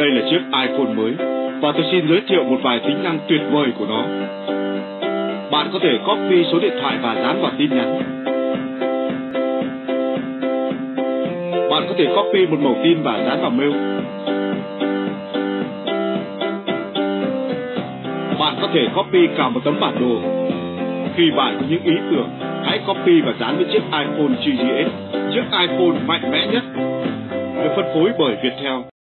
Đây là chiếc iPhone mới và tôi xin giới thiệu một vài tính năng tuyệt vời của nó. Bạn có thể copy số điện thoại và dán vào tin nhắn. Bạn có thể copy một mẫu tin và dán vào mail. Bạn có thể copy cả một tấm bản đồ. Khi bạn có những ý tưởng, hãy copy và dán với chiếc iPhone GGS, chiếc iPhone mạnh mẽ nhất, được phân phối bởi Viettel.